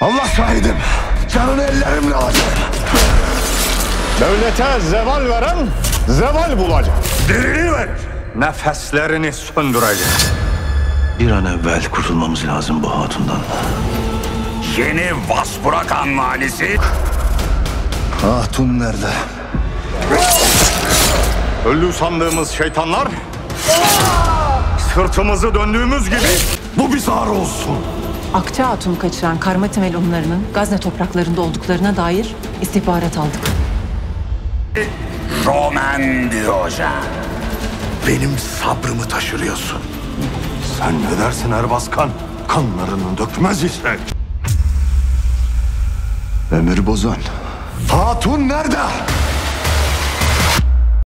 Allah şahidim. Canını ellerimle alacağım. Devlete zeval veren zeval bulacak. Diriliği ver. Nefeslerini söndürecek. Bir an evvel kurtulmamız lazım bu hatundan. Yeni Vaspurakan valisi. Hatun nerede? Öldü sandığımız şeytanlar sırtımızı döndüğümüz gibi Bu bir zar olsun. Akça Hatun'u kaçıran Karmati Melunlarının Gazne topraklarında olduklarına dair istihbarat aldık. Roman Diyojen. Benim sabrımı taşırıyorsun. Sen ne dersin Erbaskan? Kanlarını dökmez isek. Emir bozan. Hatun nerede?